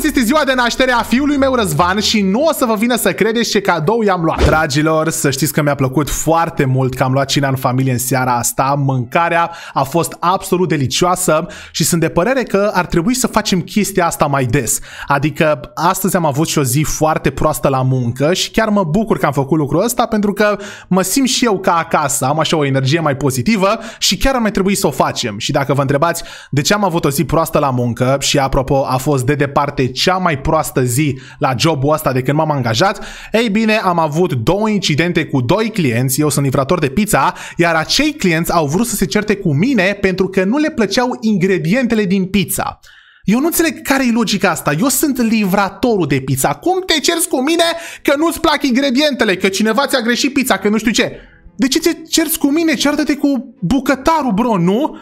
Astăzi este ziua de naștere a fiului meu Răzvan și nu o să vă vină să credeți ce cadou i-am luat. Dragilor, să știți că mi-a plăcut foarte mult că am luat cina în familie în seara asta. Mâncarea a fost absolut delicioasă și sunt de părere că ar trebui să facem chestia asta mai des. Adică astăzi am avut și o zi foarte proastă la muncă și chiar mă bucur că am făcut lucrul ăsta pentru că mă simt și eu ca acasă, am așa o energie mai pozitivă și chiar ar mai trebui să o facem. Și dacă vă întrebați de ce am avut o zi proastă la muncă și apropo a fost de departe cea mai proastă zi la jobul ăsta de când m-am angajat, ei bine, am avut două incidente cu doi clienți, eu sunt livrator de pizza, iar acei clienți au vrut să se certe cu mine pentru că nu le plăceau ingredientele din pizza. Eu nu înțeleg care e logica asta. Eu sunt livratorul de pizza. Cum te cerți cu mine că nu-ți plac ingredientele, că cineva ți-a greșit pizza, că nu știu ce? De ce te cerți cu mine? Ceartă-te cu bucătarul, bro, nu?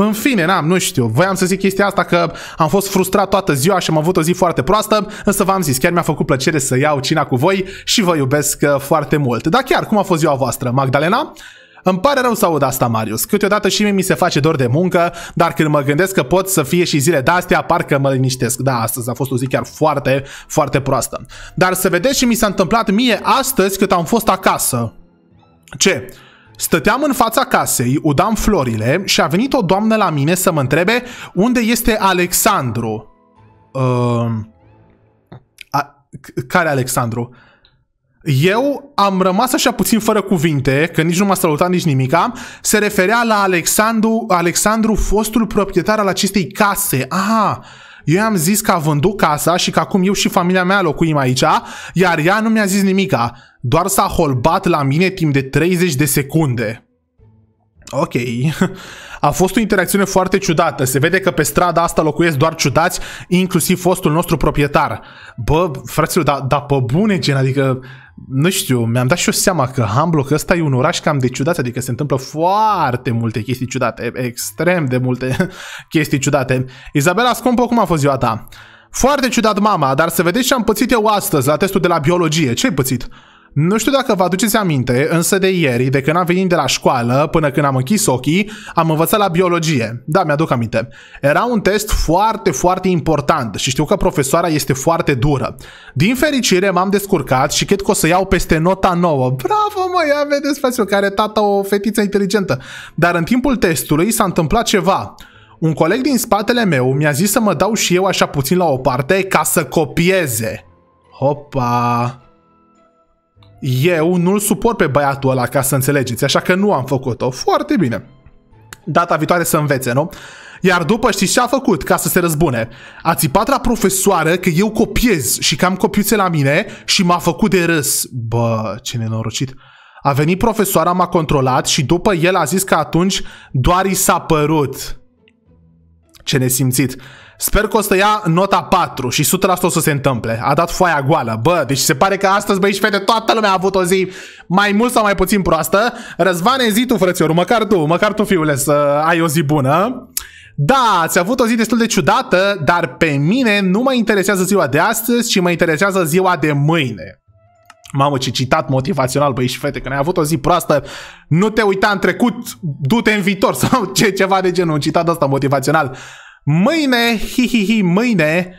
În fine, n-am, nu știu, voiam să zic chestia asta că am fost frustrat toată ziua și am avut o zi foarte proastă, însă v-am zis, chiar mi-a făcut plăcere să iau cina cu voi și vă iubesc uh, foarte mult. Dar chiar, cum a fost ziua voastră, Magdalena? Îmi pare rău să aud asta, Marius. Câteodată și mie mi se face dor de muncă, dar când mă gândesc că pot să fie și zile de-astea, parcă mă liniștesc. Da, astăzi a fost o zi chiar foarte, foarte proastă. Dar să vedeți ce mi s-a întâmplat mie astăzi cât am fost acasă. Ce? Stăteam în fața casei, udam florile și a venit o doamnă la mine să mă întrebe unde este Alexandru. Uh, a, care Alexandru? Eu am rămas așa puțin fără cuvinte, că nici nu m-a salutat nici nimica, se referea la Alexandru, Alexandru, fostul proprietar al acestei case. Aha, eu am zis că a vândut casa și că acum eu și familia mea locuim aici, iar ea nu mi-a zis nimica. Doar s-a holbat la mine timp de 30 de secunde. Ok. A fost o interacțiune foarte ciudată. Se vede că pe strada asta locuiesc doar ciudați, inclusiv fostul nostru proprietar. Bă, fraților, dar da, pe bune gen, adică, nu știu, mi-am dat și eu seama că Hamburg ăsta e un oraș cam de ciudat, adică se întâmplă foarte multe chestii ciudate, extrem de multe chestii ciudate. Izabela Scumpo, cum a fost ziua ta? Foarte ciudat, mama, dar să vedeți ce am pățit eu astăzi la testul de la biologie. Ce ai pățit? Nu știu dacă vă aduceți aminte, însă de ieri, de când am venit de la școală până când am închis ochii, am învățat la biologie. Da, mi-aduc aminte. Era un test foarte, foarte important și știu că profesoara este foarte dură. Din fericire m-am descurcat și cred că o să iau peste nota nouă. Bravo, mă, ia vedeți, fraților, care tata o fetiță inteligentă. Dar în timpul testului s-a întâmplat ceva. Un coleg din spatele meu mi-a zis să mă dau și eu așa puțin la o parte ca să copieze. Hopa! Eu nu-l suport pe băiatul ăla, ca să înțelegeți, așa că nu am făcut-o. Foarte bine. Data viitoare să învețe, nu? Iar după știți ce a făcut ca să se răzbune? A țipat la profesoară că eu copiez și că am copiuțe la mine și m-a făcut de râs. Bă, ce nenorocit. A venit profesoara, m-a controlat și după el a zis că atunci doar i s-a părut. Ce nesimțit. Sper că o să ia nota 4 și 100% o să se întâmple. A dat foaia goală. Bă, deci se pare că astăzi, băi și fete, toată lumea a avut o zi mai mult sau mai puțin proastă. Răzvane, zi tu, frățiorul, măcar tu, măcar tu, fiule, să ai o zi bună. Da, ați avut o zi destul de ciudată, dar pe mine nu mă interesează ziua de astăzi, ci mă interesează ziua de mâine. Mamă, ce citat motivațional, băi și fete, că ai avut o zi proastă, nu te uita în trecut, du-te în viitor sau ce, ceva de genul, un citat ăsta motivațional. Mâine, hi, hi, hi, mâine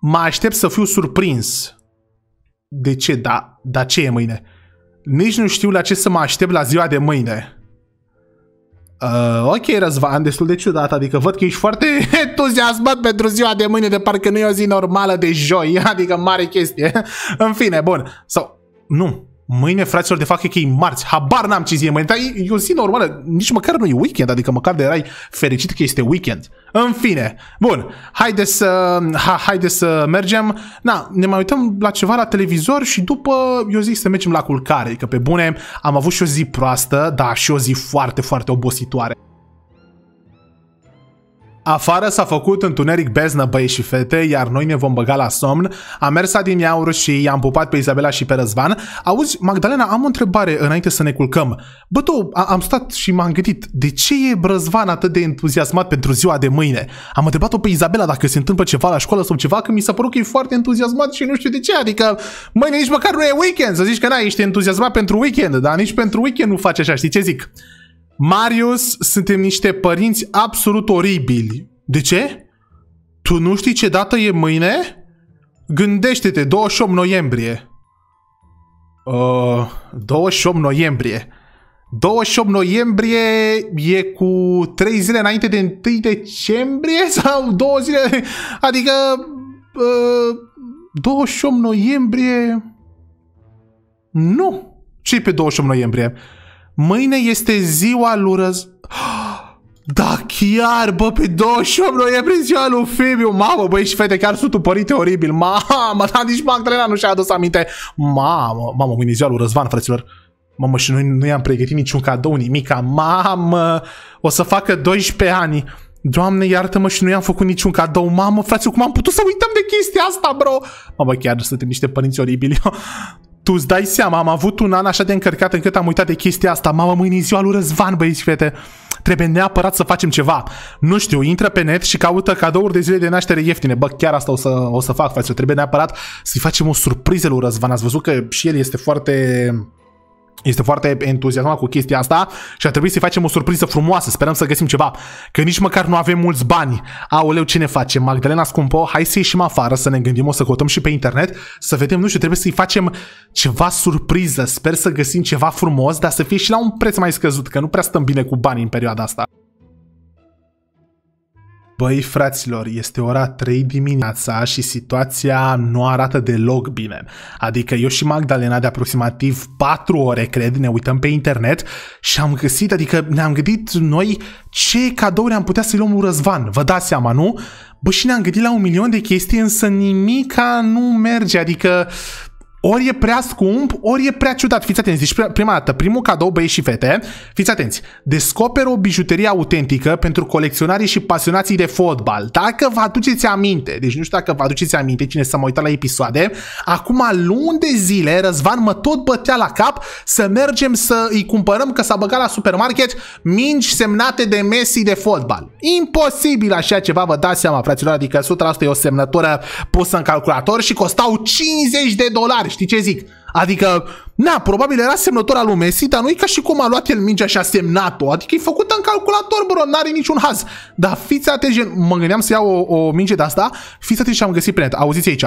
mă aștept să fiu surprins. De ce? Da, dar ce e mâine? Nici nu știu la ce să mă aștept la ziua de mâine. Uh, ok, Răzvan, destul de ciudat, adică văd că ești foarte entuziasmat pentru ziua de mâine, de parcă nu e o zi normală de joi, adică mare chestie. În fine, bun. Sau, nu, Mâine, fraților, de fapt, e că e marți. Habar n-am ce zi e mâine, dar e, e o zi normală. Nici măcar nu e weekend, adică măcar de erai fericit că este weekend. În fine, bun, haide să, ha, haide să mergem. Na, ne mai uităm la ceva la televizor și după eu zic să mergem la culcare, că pe bune am avut și o zi proastă, dar și o zi foarte, foarte obositoare. Afară s-a făcut întuneric beznă băi și fete, iar noi ne vom băga la somn. Am mers adineaur și i-am pupat pe Izabela și pe Răzvan. Auzi, Magdalena, am o întrebare înainte să ne culcăm. Bă, tu, am stat și m-am gândit, de ce e Răzvan atât de entuziasmat pentru ziua de mâine? Am întrebat-o pe Izabela dacă se întâmplă ceva la școală sau ceva, că mi s-a părut că e foarte entuziasmat și nu știu de ce. Adică, mâine nici măcar nu e weekend, să zici că n-ai, ești entuziasmat pentru weekend, dar nici pentru weekend nu faci așa, știi ce zic? Marius, suntem niște părinți absolut oribili. De ce? Tu nu știi ce dată e mâine? Gândește-te, 28 noiembrie. Uh, 28 noiembrie. 28 noiembrie e cu 3 zile înainte de 1 decembrie sau 2 zile, adică uh, 28 noiembrie... Nu. ce pe 28 noiembrie? Mâine este ziua lui Răz... Da, chiar, bă, pe 28 noiembrie ziua lui Fibiu, mamă, băi, și fete chiar sunt upărite oribil, mamă, dar nici Magdalena nu și-a adus aminte, mamă, mamă, mâine ziua lui Răzvan, frăților, mamă, și noi nu i-am pregătit niciun cadou, nimica, mamă, o să facă 12 ani, Doamne, iartă-mă și nu i-am făcut niciun cadou. Mamă, frate, cum am putut să uităm de chestia asta, bro? Mamă, chiar suntem niște părinți oribili. tu îți dai seama, am avut un an așa de încărcat încât am uitat de chestia asta. Mamă, mâine e ziua lui Răzvan, băieți fete. Trebuie neapărat să facem ceva. Nu știu, intră pe net și caută cadouri de zile de naștere ieftine. Bă, chiar asta o să, o să fac, frate. Trebuie neapărat să-i facem o surpriză lui Răzvan. Ați văzut că și el este foarte este foarte entuziasmat cu chestia asta și a trebuit să-i facem o surpriză frumoasă. Sperăm să găsim ceva. Că nici măcar nu avem mulți bani. Aoleu, ce ne facem? Magdalena scumpă, hai să ieșim afară, să ne gândim, o să căutăm și pe internet, să vedem, nu știu, trebuie să-i facem ceva surpriză. Sper să găsim ceva frumos, dar să fie și la un preț mai scăzut, că nu prea stăm bine cu banii în perioada asta. Băi, fraților, este ora 3 dimineața și situația nu arată deloc bine. Adică eu și Magdalena de aproximativ 4 ore, cred, ne uităm pe internet și am găsit, adică ne-am gândit noi ce cadouri am putea să-i luăm lui Răzvan. Vă dați seama, nu? Bă, și ne-am gândit la un milion de chestii, însă nimica nu merge, adică ori e prea scump, ori e prea ciudat. Fiți atenți, deci prima dată, primul cadou băieți și fete, fiți atenți, descoperă o bijuterie autentică pentru colecționarii și pasionații de fotbal. Dacă vă aduceți aminte, deci nu știu dacă vă aduceți aminte cine să mă uită la episoade, acum luni de zile Răzvan mă tot bătea la cap să mergem să îi cumpărăm că s-a băgat la supermarket mingi semnate de Messi de fotbal. Imposibil așa ceva, vă dați seama, fraților, adică 100% e o semnătură pusă în calculator și costau 50 de dolari știi ce zic? Adică, na, probabil era semnător al lui Messi, dar nu e ca și cum a luat el mingea și a semnat-o. Adică e făcută în calculator, bro, n-are niciun haz. Dar fiți atenți, mă gândeam să iau o, o minge de asta, fiți atenți și am găsit pe net. Auziți aici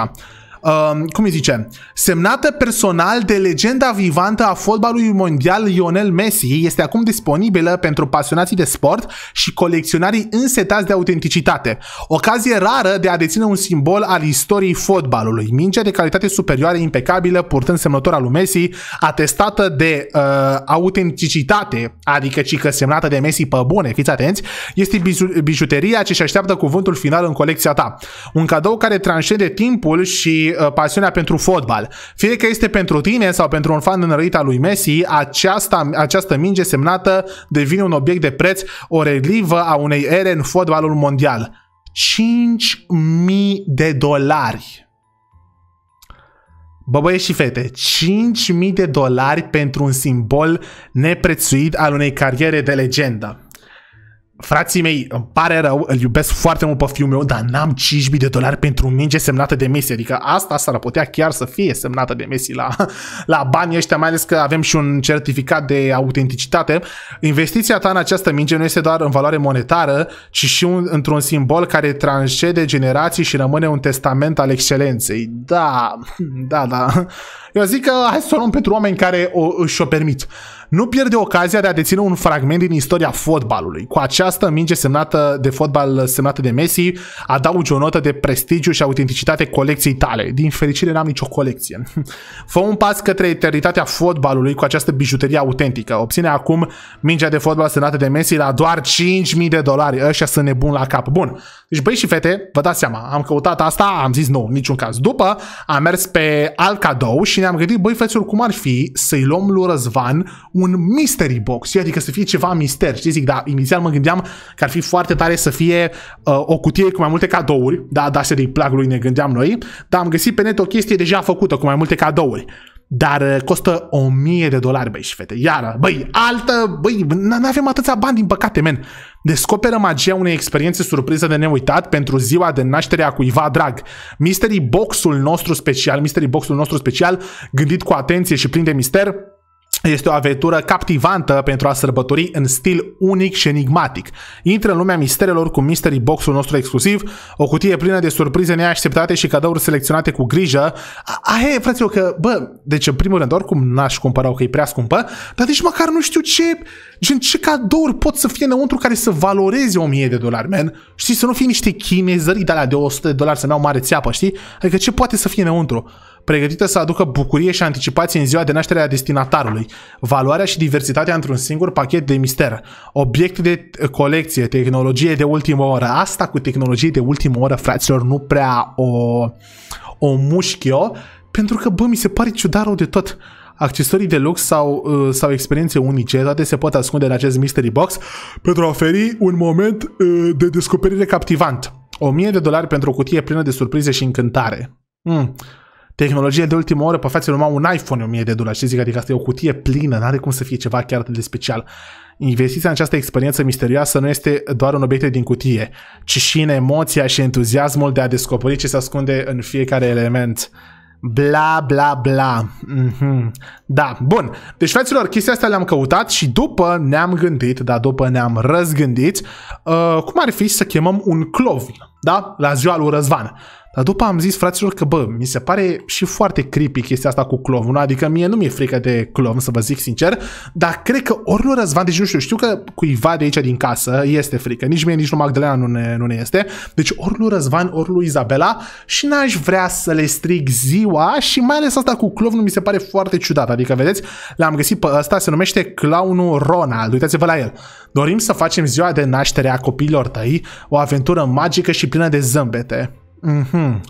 uh, cum îi zice, semnată personal de legenda vivantă a fotbalului mondial Lionel Messi, este acum disponibilă pentru pasionații de sport și colecționarii însetați de autenticitate. Ocazie rară de a deține un simbol al istoriei fotbalului. Mingea de calitate superioară impecabilă, purtând semnătura lui Messi, atestată de uh, autenticitate, adică cică semnată de Messi pe bune, fiți atenți, este bijuteria ce și așteaptă cuvântul final în colecția ta. Un cadou care transcende timpul și uh, pasiunea pentru fotbal. Fie că este pentru tine sau pentru un fan înrăit al lui Messi, aceasta, această minge semnată devine un obiect de preț, o relivă a unei ere în fotbalul mondial. 5.000 de dolari. Bă, băieți și fete, 5.000 de dolari pentru un simbol neprețuit al unei cariere de legendă. Frații mei, îmi pare rău, îl iubesc foarte mult pe fiul meu, dar n-am 5.000 de dolari pentru un minge semnată de Messi. Adică asta s-ar putea chiar să fie semnată de Messi la, la banii ăștia, mai ales că avem și un certificat de autenticitate. Investiția ta în această minge nu este doar în valoare monetară, ci și un, într-un simbol care transcede generații și rămâne un testament al excelenței. Da, da, da. Eu zic că hai să o luăm pentru oameni care o, își o permit. Nu pierde ocazia de a deține un fragment din istoria fotbalului. Cu această minge semnată de fotbal semnată de Messi, adaugi o notă de prestigiu și autenticitate colecției tale. Din fericire n-am nicio colecție. Fă un pas către eternitatea fotbalului cu această bijuterie autentică. Obține acum mingea de fotbal semnată de Messi la doar 5.000 de dolari. Ăștia sunt nebuni la cap. Bun. Deci băi și fete, vă dați seama, am căutat asta, am zis nu, niciun caz. După am mers pe alt cadou și ne-am gândit, băi fețuri, cum ar fi să-i luăm lui Răzvan un mystery box, adică să fie ceva mister. Știi, zic, da, inițial mă gândeam că ar fi foarte tare să fie uh, o cutie cu mai multe cadouri, da, da, se de plac lui ne gândeam noi, dar am găsit pe net o chestie deja făcută cu mai multe cadouri dar uh, costă 1000 de dolari, băi și fete. Iară, băi, altă, băi, nu avem atâția bani, din păcate, men. Descoperă magia unei experiențe surpriză de neuitat pentru ziua de naștere a cuiva drag. Mystery Box-ul nostru special, Mystery Box-ul nostru special, gândit cu atenție și plin de mister, este o aventură captivantă pentru a sărbători în stil unic și enigmatic. Intră în lumea misterelor cu Mystery Box-ul nostru exclusiv, o cutie plină de surprize neașteptate și cadouri selecționate cu grijă. Aia e, fraților, că, bă, deci în primul rând, oricum n-aș cumpăra-o că e prea scumpă, dar deci măcar nu știu ce, gen, ce cadouri pot să fie înăuntru care să valoreze 1000 de dolari, man. Știi, să nu fie niște chinezării de alea de 100 de dolari să ne-au mare țeapă, știi? Adică ce poate să fie înăuntru? Pregătită să aducă bucurie și anticipație în ziua de naștere a destinatarului, valoarea și diversitatea într-un singur pachet de mister, obiect de colecție, tehnologie de ultimă oră. Asta cu tehnologie de ultimă oră, fraților, nu prea o, o mușchio, pentru că, bă, mi se pare ciudat rău de tot accesorii de lux sau, uh, sau experiențe unice, toate se pot ascunde în acest mystery box pentru a oferi un moment uh, de descoperire captivant. 1000 de dolari pentru o cutie plină de surprize și încântare. Mm tehnologie de ultimă oră, pe față numai un iPhone 1000 de dolari. Și zic, adică asta e o cutie plină, n-are cum să fie ceva chiar atât de special. Investiția în această experiență misterioasă nu este doar un obiect din cutie, ci și în emoția și entuziasmul de a descoperi ce se ascunde în fiecare element. Bla, bla, bla. Mm-hmm. Da, bun. Deci, fraților, chestia asta le-am căutat și după ne-am gândit, da, după ne-am răzgândit, uh, cum ar fi să chemăm un clovn, da, la ziua lui Răzvan. Dar după am zis fraților că, bă, mi se pare și foarte creepy chestia asta cu clovnul, adică mie nu mi-e frică de clovn, să vă zic sincer, dar cred că ori lui Răzvan, deci nu știu, știu că cuiva de aici din casă este frică, nici mie, nici lui Magdalena nu ne, nu ne este, deci ori lui Răzvan, ori lui Izabela și n-aș vrea să le strig ziua și mai ales asta cu clovnul mi se pare foarte ciudat, adică vedeți, l-am găsit pe ăsta, se numește clownul Ronald, uitați-vă la el. Dorim să facem ziua de naștere a copiilor tăi o aventură magică și plină de zâmbete. Mhm.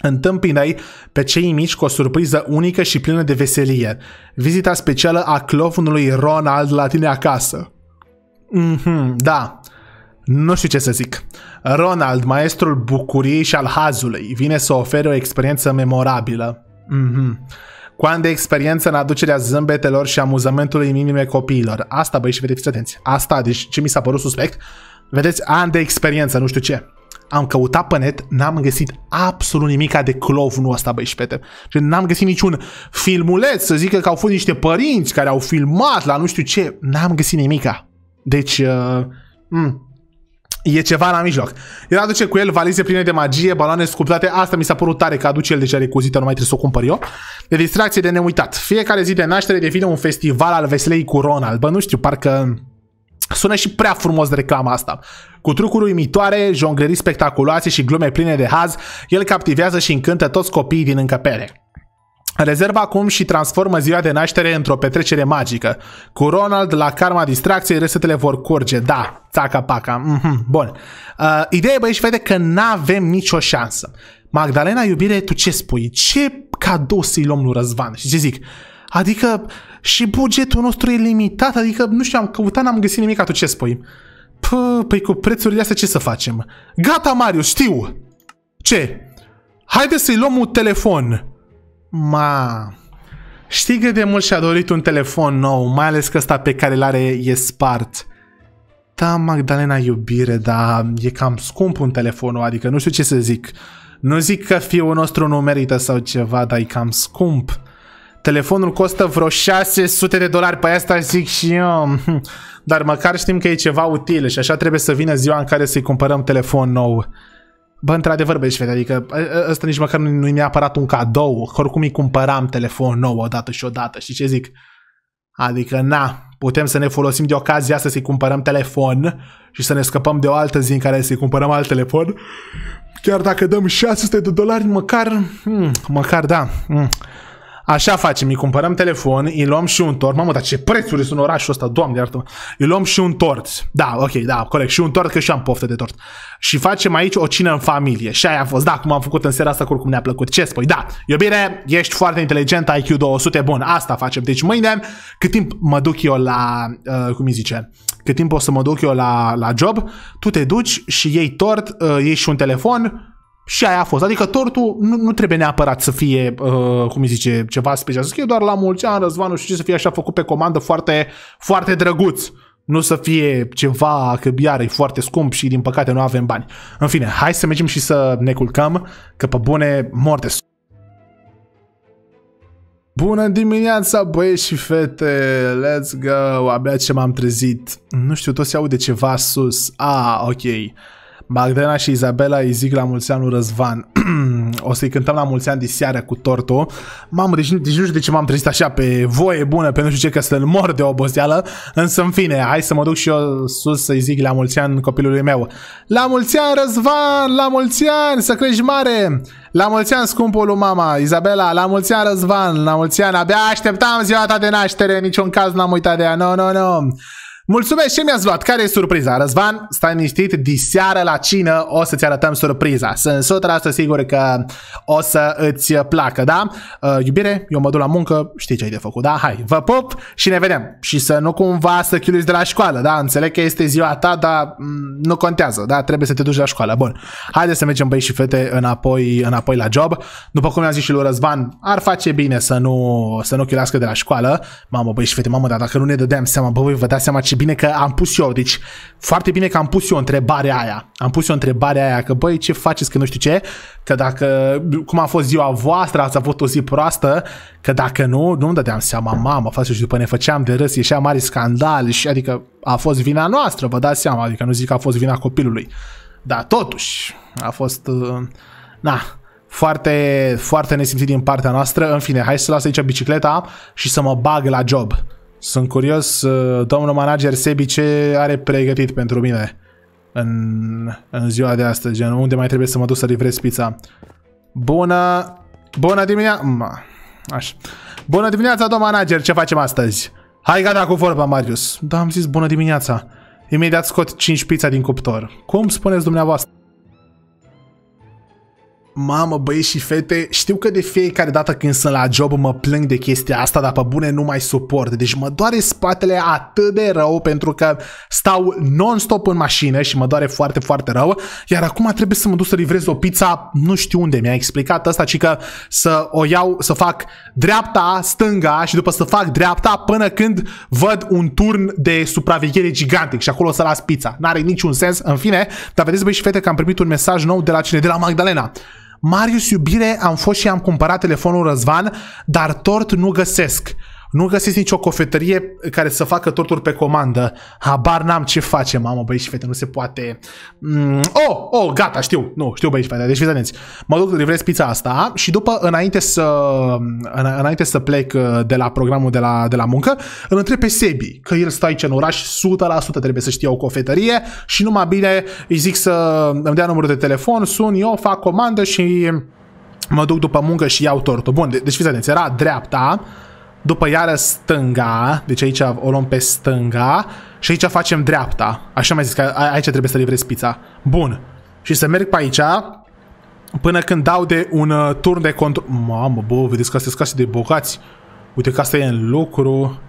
Întâmpinai pe cei mici cu o surpriză unică și plină de veselie. Vizita specială a clovnului Ronald la tine acasă. Mhm, da. Nu știu ce să zic. Ronald, maestrul bucuriei și al hazului, vine să ofere o experiență memorabilă. Mhm. Cu ani de experiență în aducerea zâmbetelor și amuzamentului în inime copiilor. Asta, băi, și vedeți, atenție. Asta, deci ce mi s-a părut suspect, vedeți, ani de experiență, nu știu ce am căutat pe net, n-am găsit absolut nimic de clovnul ăsta, băi, șpete. Și n-am găsit niciun filmuleț să zică că au fost niște părinți care au filmat la nu știu ce. N-am găsit nimica. Deci, uh, mm, E ceva la mijloc. El aduce cu el valize pline de magie, baloane sculptate. Asta mi s-a părut tare că aduce el deja recuzită, nu mai trebuie să o cumpăr eu. De distracție de neuitat. Fiecare zi de naștere devine un festival al veselei cu Ronald. Bă, nu știu, parcă Sună și prea frumos de reclama asta. Cu trucuri uimitoare, jonglerii spectaculoase și glume pline de haz, el captivează și încântă toți copiii din încăpere. Rezervă acum și transformă ziua de naștere într-o petrecere magică. Cu Ronald la karma distracției, resetele vor curge. Da, țaca-paca. Mm-hmm, bun. Uh, ideea e, băieți, vede că n-avem nicio șansă. Magdalena, iubire, tu ce spui? Ce cadou să-i luăm lui Răzvan? Și ce zic? Adică și bugetul nostru e limitat, adică, nu știu, am căutat, n-am găsit nimic, tu ce spui? Pă, păi cu prețurile astea ce să facem? Gata, Marius, știu! Ce? Haide să-i luăm un telefon! Ma... Știi cât de mult și-a dorit un telefon nou, mai ales că ăsta pe care l-are e spart. Da, Magdalena, iubire, dar e cam scump un telefon, adică nu știu ce să zic. Nu zic că fiul nostru nu merită sau ceva, dar e cam scump. Telefonul costă vreo 600 de dolari, pe asta zic și eu. Dar măcar știm că e ceva util și așa trebuie să vină ziua în care să-i cumpărăm telefon nou. Bă, într-adevăr, băi, adică ăsta nici măcar nu e neapărat un cadou, oricum îi cumpăram telefon nou odată și odată, și ce zic? Adică, na, putem să ne folosim de ocazia asta să-i cumpărăm telefon și să ne scăpăm de o altă zi în care să-i cumpărăm alt telefon. Chiar dacă dăm 600 de dolari, măcar, hmm, măcar da, hmm. Așa facem, îi cumpărăm telefon, îi luăm și un tort. Mamă, dar ce prețuri sunt în orașul ăsta, doamne, iartă Îi luăm și un tort. Da, ok, da, corect, și un tort, că și am poftă de tort. Și facem aici o cină în familie. Și aia a fost, da, cum am făcut în seara asta, oricum ne-a plăcut. Ce spui? Da, iubire, ești foarte inteligent, IQ 200, bun, asta facem. Deci mâine, cât timp mă duc eu la, uh, cum îi zice, cât timp o să mă duc eu la, la job, tu te duci și iei tort, uh, iei și un telefon, și aia a fost. Adică tortul nu, nu trebuie neapărat să fie, uh, cum îi zice, ceva special. Să fie doar la mulți ani, răzvanul și ce să fie așa făcut pe comandă foarte, foarte drăguț. Nu să fie ceva că iar e foarte scump și din păcate nu avem bani. În fine, hai să mergem și să ne culcăm, că pe bune mor de Bună dimineața, băieți și fete! Let's go! Abia ce m-am trezit. Nu știu, tot se aude ceva sus. Ah, ok. Magdalena și Izabela îi zic la mulți ani lui Răzvan. o să-i cântăm la mulți ani de seară cu tortul. Mamă, deci, deci nu știu de ce m-am trezit așa pe voie bună, pe nu știu ce, că să-l mor de oboseală. Însă, în fine, hai să mă duc și eu sus să-i zic la mulți ani copilului meu. La mulți ani, Răzvan! La mulți ani! Să crești mare! La mulți ani, scumpul lui mama, Izabela, la mulți ani, Răzvan, la mulți ani, abia așteptam ziua ta de naștere, în niciun caz n-am uitat de ea, no, no, no. Mulțumesc, ce mi-ați luat? Care e surpriza? Răzvan, stai liniștit, diseară la cină o să-ți arătăm surpriza. Sunt 100% sigur că o să îți placă, da? Uh, iubire, eu mă duc la muncă, știi ce ai de făcut, da? Hai, vă pup și ne vedem. Și să nu cumva să chiluiți de la școală, da? Înțeleg că este ziua ta, dar mm, nu contează, da? Trebuie să te duci la școală. Bun, haideți să mergem băi și fete înapoi, înapoi la job. După cum mi-a zis și lui Răzvan, ar face bine să nu, să nu chiulească de la școală. Mamă, băi și fete, mamă, dar dacă nu ne dădeam seama, bă, vă dați seama ce bine că am pus eu, deci foarte bine că am pus eu întrebarea aia. Am pus eu întrebarea aia, că băi, ce faceți, că nu știu ce, că dacă, cum a fost ziua voastră, ați avut o zi proastă, că dacă nu, nu-mi dădeam seama, mamă, face și după ne făceam de râs, ieșea mari scandal, și adică a fost vina noastră, vă dați seama, adică nu zic că a fost vina copilului. Da, totuși, a fost, uh, na, foarte, foarte nesimțit din partea noastră. În fine, hai să las aici bicicleta și să mă bag la job. Sunt curios, uh, domnul manager Sebi, ce are pregătit pentru mine în, în ziua de astăzi, gen, unde mai trebuie să mă duc să livrez pizza. Bună, bună dimineața, așa. Bună dimineața, domn manager, ce facem astăzi? Hai gata cu vorba, Marius. Da, am zis bună dimineața. Imediat scot 5 pizza din cuptor. Cum spuneți dumneavoastră? Mamă, băieți și fete, știu că de fiecare dată când sunt la job mă plâng de chestia asta, dar pe bune nu mai suport. Deci mă doare spatele atât de rău pentru că stau non-stop în mașină și mă doare foarte, foarte rău. Iar acum trebuie să mă duc să livrez o pizza, nu știu unde, mi-a explicat asta, ci că să o iau, să fac dreapta, stânga și după să fac dreapta până când văd un turn de supraveghere gigantic și acolo să las pizza. N-are niciun sens, în fine, dar vedeți băi și fete că am primit un mesaj nou de la cine? De la Magdalena. Marius, iubire, am fost și am cumpărat telefonul Răzvan, dar tort nu găsesc. Nu găsesc nicio cofetărie care să facă torturi pe comandă. Habar n-am ce face, mamă, băi și fete, nu se poate. Mm, oh, oh, gata, știu. Nu, știu băi și fete, deci fiți Mă duc, livrez pizza asta și după, înainte să, înainte să plec uh, de la programul de la, de la muncă, îl întreb pe Sebi, că el stă aici în oraș, 100% trebuie să știe o cofetărie și numai bine îi zic să îmi dea numărul de telefon, sun eu, fac comandă și mă duc după muncă și iau tortul. Bun, deci fiți atenți, era dreapta, după iară stânga, deci aici o luăm pe stânga și aici facem dreapta. Așa mai zis că aici trebuie să livrezi pizza. Bun. Și să merg pe aici până când dau de un uh, turn de control. Mamă, bă, vedeți că astea sunt case de bogați. Uite că asta e în lucru.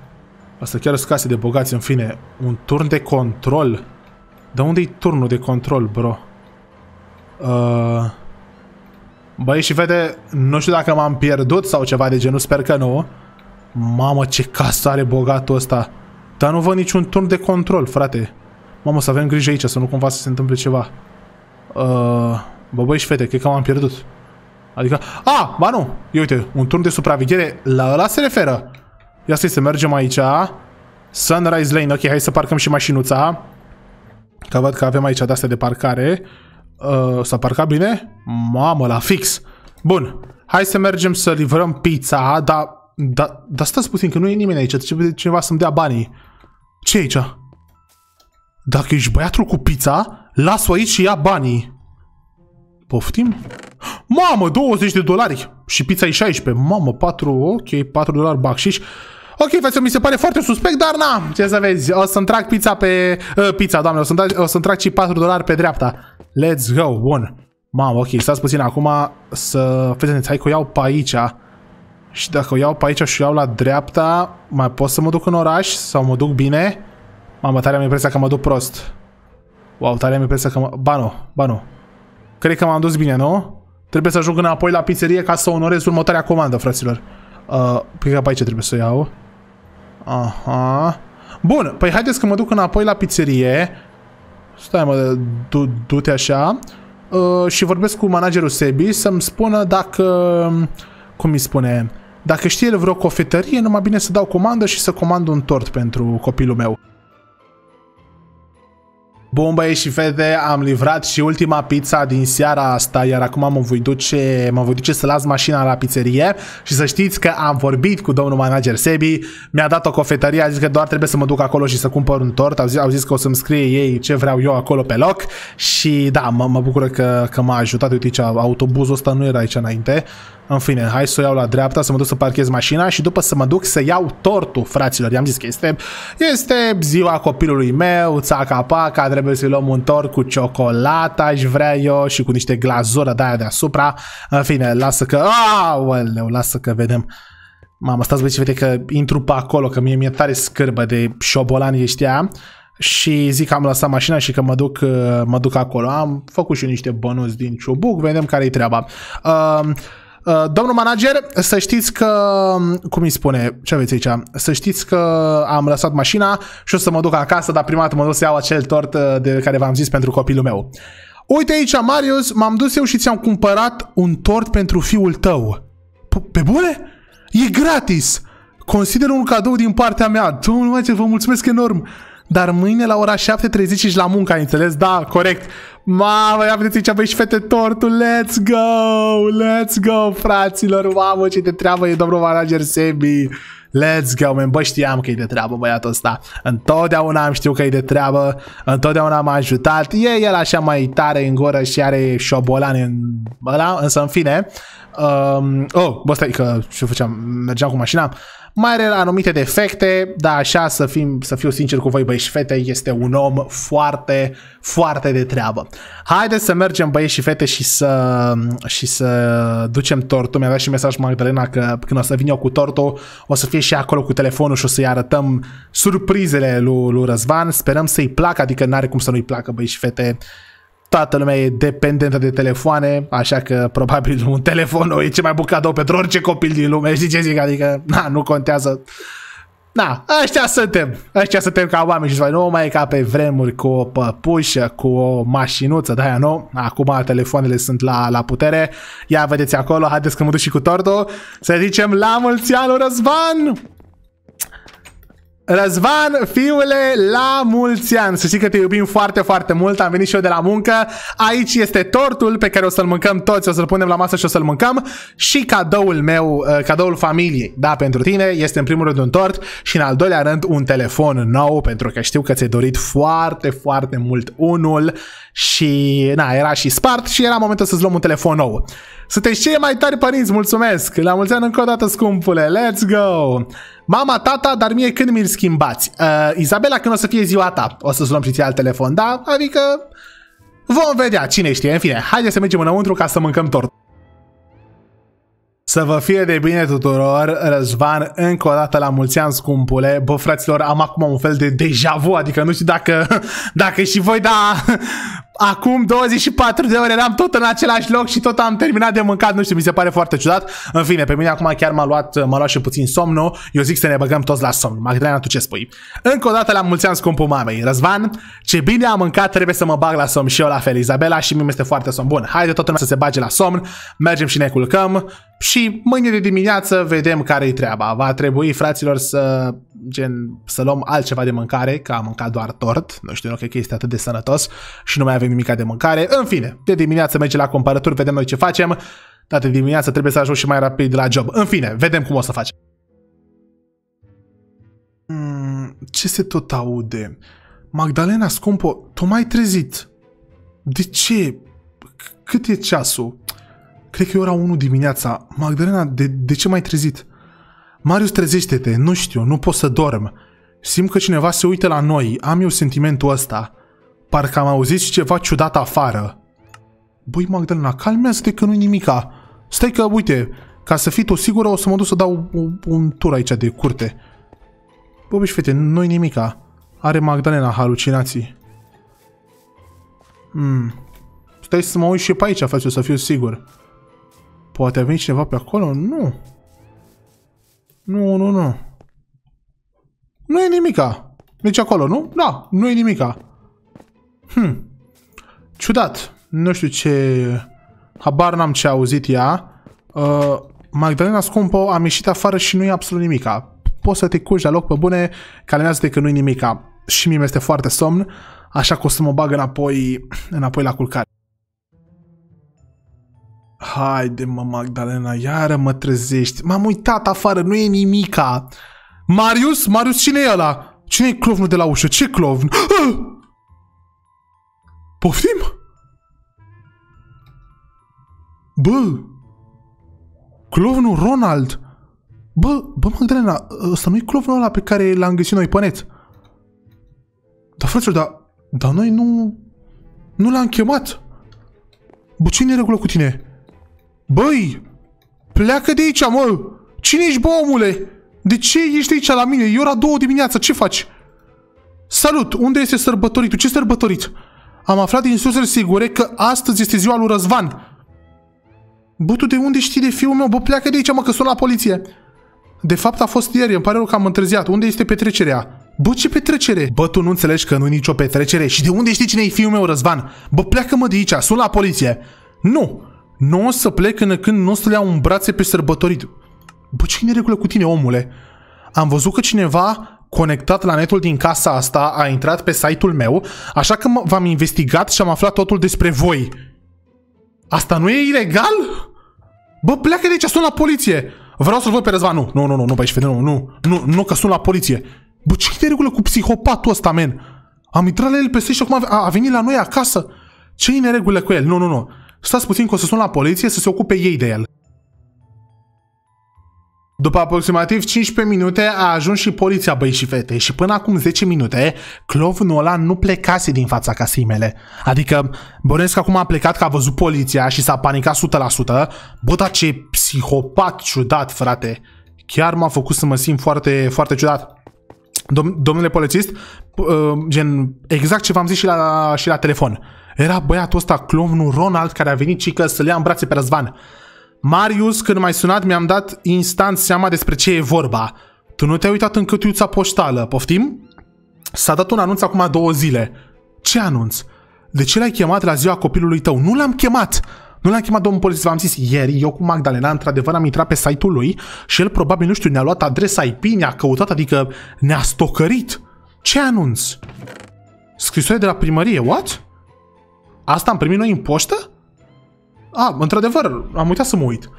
Asta chiar sunt case de bogați, în fine. Un turn de control. De unde e turnul de control, bro? Uh... Băi, și vede, nu știu dacă m-am pierdut sau ceva de genul, sper că nu. Mamă, ce casă are bogatul ăsta. Dar nu văd niciun turn de control, frate. Mamă, să avem grijă aici, să nu cumva să se întâmple ceva. Uh, bă, băi și fete, cred că m-am pierdut. Adică, a, ba nu, ia uite, un turn de supraveghere, la ăla se referă. Ia stai să mergem aici. Sunrise Lane, ok, hai să parcăm și mașinuța. Că văd că avem aici de-astea de parcare. Uh, S-a parcat bine? Mamă, la fix. Bun, hai să mergem să livrăm pizza, dar da, dar stați puțin, că nu e nimeni aici, trebuie cineva să-mi dea banii. ce e aici? Dacă ești băiatul cu pizza, las-o aici și ia banii. Poftim? Mamă, 20 de dolari! Și pizza e 16. Mamă, 4, ok, 4 dolari bacșiș. Ok, frate, mi se pare foarte suspect, dar na, ce să vezi, o să-mi trag pizza pe... Uh, pizza, doamne, o să-mi trag, o să trag și 4 dolari pe dreapta. Let's go, bun. Mamă, ok, stați puțin acum să... Vedeți, hai că o iau pe aici. Și dacă o iau pe aici și o iau la dreapta, mai pot să mă duc în oraș sau mă duc bine? Mamă, tare am impresia că mă duc prost. Wow, tare am impresia că mă... Ba nu, ba nu. Cred că m-am dus bine, nu? Trebuie să ajung înapoi la pizzerie ca să onorez următoarea comandă, fraților. Uh, păi că pe aici trebuie să o iau. Aha. Bun, păi haideți că mă duc înapoi la pizzerie. Stai mă, du-te așa. Uh, și vorbesc cu managerul Sebi să-mi spună dacă cum îi spune, Dacă știe el vreo cofetărie, numai bine să dau comandă și să comand un tort pentru copilul meu. Bun băieți și fete, am livrat și ultima pizza din seara asta, iar acum mă voi duce, mă voi duce să las mașina la pizzerie și să știți că am vorbit cu domnul manager Sebi, mi-a dat o cofetărie, a zis că doar trebuie să mă duc acolo și să cumpăr un tort, au zis, au zis că o să-mi scrie ei ce vreau eu acolo pe loc și da, mă, mă bucur că, că m-a ajutat, uite ce autobuzul ăsta nu era aici înainte, în fine, hai să o iau la dreapta, să mă duc să parchez mașina și după să mă duc să iau tortul, fraților. I-am zis că este, este ziua copilului meu, țaca paca, trebuie să luăm un tort cu ciocolată, aș vrea eu, și cu niște glazură de aia deasupra. În fine, lasă că... Aoleu, lasă că vedem. Mamă, stați băieți, vede că intru pe acolo, că mie mi-e tare scârbă de șobolani ăștia și zic că am lăsat mașina și că mă duc, mă duc acolo. Am făcut și niște bănuți din ciubuc, vedem care-i treaba. Uh, Uh, domnul manager, să știți că, cum îi spune, ce aveți aici? Să știți că am lăsat mașina și o să mă duc acasă, dar prima dată mă duc să iau acel tort uh, de care v-am zis pentru copilul meu. Uite aici, Marius, m-am dus eu și ți-am cumpărat un tort pentru fiul tău. Pe bune? E gratis! Consider un cadou din partea mea. Domnul ce vă mulțumesc enorm! Dar mâine la ora 7.30 și la muncă, ai înțeles? Da, corect. Mamă, ia vedeți aici, băi, și fete tortul, let's go, let's go, fraților, mamă, ce de treabă e domnul manager Sebi. Let's go, man. Bă, știam că e de treabă băiatul ăsta. Întotdeauna am știut că e de treabă. Întotdeauna m-a ajutat. E el așa mai tare în gură și are șobolani în ăla, însă în fine. Um, oh, bă, stai că ce făceam? Mergeam cu mașina. Mai are anumite defecte, dar așa să, fim, să fiu sincer cu voi băieți și fete, este un om foarte, foarte de treabă. Haideți să mergem băieți și fete și să, și să ducem tortul. Mi-a dat și mesaj Magdalena că când o să vin eu cu tortul, o să fie și acolo cu telefonul și o să-i arătăm surprizele lui, lui Răzvan. Sperăm să-i placă, adică n-are cum să nu-i placă băieți și fete toată lumea e dependentă de telefoane, așa că probabil un telefon e cel mai bun cadou pentru orice copil din lume, știi ce zic? Adică, na, nu contează. Na, ăștia suntem, ăștia suntem ca oameni și nu mai e ca pe vremuri cu o păpușă, cu o mașinuță, de-aia nu, acum telefoanele sunt la, la putere, ia vedeți acolo, haideți că mă duc și cu tortul, să zicem la mulți ani, Răzvan! Răzvan, fiule, la mulți ani! Să știi că te iubim foarte, foarte mult, am venit și eu de la muncă. Aici este tortul pe care o să-l mâncăm toți, o să-l punem la masă și o să-l mâncăm. Și cadoul meu, uh, cadoul familiei, da, pentru tine, este în primul rând un tort și în al doilea rând un telefon nou, pentru că știu că ți-ai dorit foarte, foarte mult unul și, na, era și spart și era momentul să-ți luăm un telefon nou. Sunteți cei mai tari părinți, mulțumesc! La mulți ani încă o dată, scumpule, let's go! Mama, tata, dar mie când mi-l schimbați? Uh, Izabela, când o să fie ziua ta, o să-ți luăm și ție alt telefon, da? Adică vom vedea, cine știe. În fine, haideți să mergem înăuntru ca să mâncăm tort. Să vă fie de bine tuturor, Răzvan, încă o dată la mulți ani, scumpule. Bă, fraților, am acum un fel de deja vu, adică nu știu dacă, dacă și voi, da, acum 24 de ore eram tot în același loc și tot am terminat de mâncat, nu știu, mi se pare foarte ciudat. În fine, pe mine acum chiar m-a luat, m-a luat și puțin somnul, eu zic să ne băgăm toți la somn. Magdalena, tu ce spui? Încă o dată la mulți ani, scumpul mamei. Răzvan, ce bine am mâncat, trebuie să mă bag la somn și eu la fel, Izabela, și mie este foarte somn. Bun, haide toată lumea să se bage la somn, mergem și ne culcăm și mâine de dimineață vedem care-i treaba. Va trebui, fraților, să, gen, să luăm altceva de mâncare, că am mâncat doar tort, nu știu, nu cred că este atât de sănătos și nu mai avem nimic de mâncare. În fine, de dimineață mergem la cumpărături, vedem noi ce facem. Dar de dimineață trebuie să ajung și mai rapid la job. În fine, vedem cum o să facem. Mm, ce se tot aude? Magdalena, scumpă, tu mai trezit. De ce? C cât e ceasul? Cred că e ora 1 dimineața. Magdalena, de, de ce mai trezit? Marius, trezește-te, nu știu, nu pot să dorm. Simt că cineva se uită la noi, am eu sentimentul ăsta. Parcă am auzit și ceva ciudat afară. Băi, Magdalena, calmează-te că nu-i nimica. Stai că, uite, ca să fii tu sigură, o să mă duc să dau un, un tur aici de curte. Bă, băi, fete, nu-i nimica. Are Magdalena halucinații. Hmm. Stai să mă uit și pe aici, face să fiu sigur. Poate a venit cineva pe acolo? Nu. Nu, nu, nu. Nu e nimica. Deci acolo, nu? Da, nu e nimica. Hm. Ciudat. Nu știu ce... Habar n-am ce a auzit ea. Uh, Magdalena Scumpo, am ieșit afară și nu e absolut nimica. Poți să te cuci la loc pe bune, calemează-te că nu e nimica. Și mie mi-este foarte somn, așa că o să mă bag înapoi, înapoi la culcare. Haide mă, Magdalena, iară mă trezești. M-am uitat afară, nu e nimica. Marius? Marius, cine e ăla? Cine e clovnul de la ușă? Ce clovn? Ah! Poftim? Bă! Clovnul Ronald! Bă, bă, Magdalena, ăsta nu-i clovnul ăla pe care l-am găsit noi pe net. Da, fraților, dar, dar noi nu... Nu l-am chemat. Bă, cine e regulă cu tine? Băi, pleacă de aici, mă! Cine ești, bă, omule? De ce ești aici la mine? E ora două dimineața, ce faci? Salut, unde este sărbătoritul? Ce sărbătorit? Am aflat din sursele sigure că astăzi este ziua lui Răzvan. Bă, tu de unde știi de fiul meu? Bă, pleacă de aici, mă, că sunt la poliție. De fapt a fost ieri, îmi pare rău că am întârziat. Unde este petrecerea? Bă, ce petrecere? Bă, tu nu înțelegi că nu e nicio petrecere. Și de unde știi cine e fiul meu, Răzvan? Bă, pleacă-mă de aici, sunt la poliție. Nu, nu o să plec până când nu o să le iau în brațe pe sărbătorit. Bă, ce e regulă cu tine, omule? Am văzut că cineva conectat la netul din casa asta a intrat pe site-ul meu, așa că v-am investigat și am aflat totul despre voi. Asta nu e ilegal? Bă, pleacă de aici, sun la poliție! Vreau să-l văd pe Răzvan. Nu, nu, nu, nu, nu, băi, nu, nu, nu, nu, că sun la poliție. Bă, ce de regulă cu psihopatul ăsta, men? Am intrat la el pe și acum a, a venit la noi acasă. Ce e neregulă cu el? Nu, nu, nu. Stați puțin că o să sun la poliție să se ocupe ei de el. După aproximativ 15 minute a ajuns și poliția băi și fete și până acum 10 minute clovnul ăla nu plecase din fața casei mele. Adică bănesc că acum a plecat că a văzut poliția și s-a panicat 100%. Bă, dar ce psihopat ciudat, frate. Chiar m-a făcut să mă simt foarte, foarte ciudat. Dom- domnule polițist, uh, gen, exact ce v-am zis și la, și la telefon. Era băiatul ăsta, clovnul Ronald, care a venit cică să-l ia în brațe pe Răzvan. Marius, când m-ai sunat, mi-am dat instant seama despre ce e vorba. Tu nu te-ai uitat în cătuiuța poștală, poftim? S-a dat un anunț acum două zile. Ce anunț? De ce l-ai chemat la ziua copilului tău? Nu l-am chemat! Nu l-am chemat domnul polițist, v-am zis ieri, eu cu Magdalena, într-adevăr am intrat pe site-ul lui și el probabil, nu știu, ne-a luat adresa IP, ne-a căutat, adică ne-a stocărit. Ce anunț? Scrisoare de la primărie, what? Asta am primit noi în poștă? A, într-adevăr, am uitat să mă uit.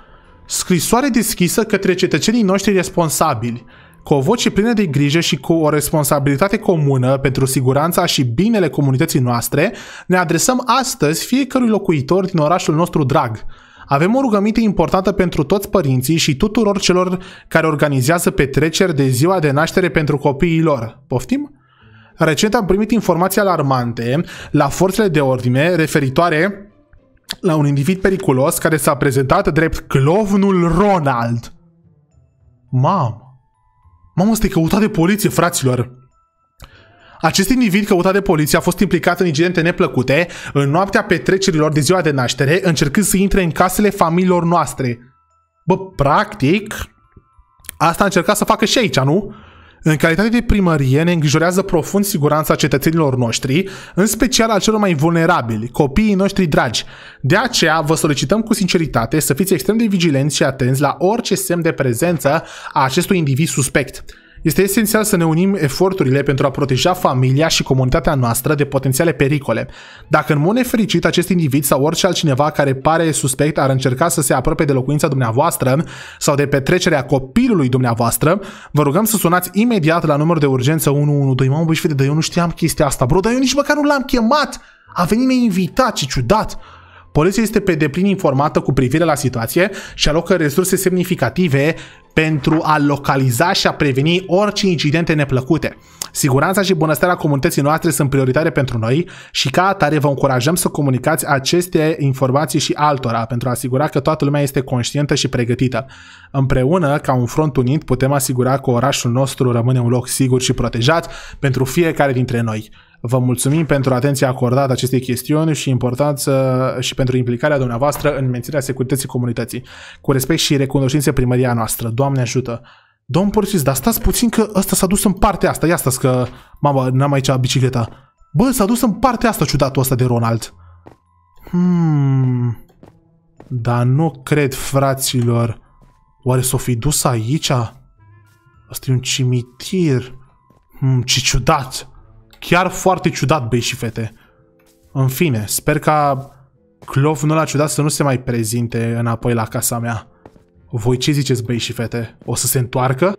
Scrisoare deschisă către cetățenii noștri responsabili, cu o voce plină de grijă și cu o responsabilitate comună pentru siguranța și binele comunității noastre, ne adresăm astăzi fiecărui locuitor din orașul nostru drag. Avem o rugăminte importantă pentru toți părinții și tuturor celor care organizează petreceri de ziua de naștere pentru copiii lor. Poftim? Recent am primit informații alarmante la forțele de ordine referitoare la un individ periculos care s-a prezentat drept clovnul Ronald. Mamă! Mamă, este căutat de poliție, fraților! Acest individ căutat de poliție a fost implicat în incidente neplăcute în noaptea petrecerilor de ziua de naștere, încercând să intre în casele familiilor noastre. Bă, practic, asta a încercat să facă și aici, nu? În calitate de primărie ne îngrijorează profund siguranța cetățenilor noștri, în special al celor mai vulnerabili, copiii noștri dragi. De aceea vă solicităm cu sinceritate să fiți extrem de vigilenți și atenți la orice semn de prezență a acestui individ suspect. Este esențial să ne unim eforturile pentru a proteja familia și comunitatea noastră de potențiale pericole. Dacă în mod nefericit acest individ sau orice altcineva care pare suspect ar încerca să se apropie de locuința dumneavoastră sau de petrecerea copilului dumneavoastră, vă rugăm să sunați imediat la numărul de urgență 112. Mamă, băi, fete, dar eu nu știam chestia asta, bro, dar eu nici măcar nu l-am chemat. A venit mi-a invitat, ce ciudat. Poliția este pe deplin informată cu privire la situație și alocă resurse semnificative pentru a localiza și a preveni orice incidente neplăcute. Siguranța și bunăstarea comunității noastre sunt prioritare pentru noi și ca atare vă încurajăm să comunicați aceste informații și altora pentru a asigura că toată lumea este conștientă și pregătită. Împreună, ca un front unit, putem asigura că orașul nostru rămâne un loc sigur și protejat pentru fiecare dintre noi. Vă mulțumim pentru atenția acordată acestei chestiuni și importanță și pentru implicarea dumneavoastră în menținerea securității comunității. Cu respect și recunoștință primăria noastră. Doamne ajută! Domn polițist, dar stați puțin că ăsta s-a dus în partea asta. Ia stați că, mamă, n-am aici bicicleta. Bă, s-a dus în partea asta ciudatul ăsta de Ronald. Hmm... Dar nu cred, fraților. Oare s-o fi dus aici? Asta e un cimitir. Hmm, ce ciudat. Chiar foarte ciudat, băi și fete. În fine, sper ca clovnul ăla ciudat să nu se mai prezinte înapoi la casa mea. Voi ce ziceți, băi și fete? O să se întoarcă?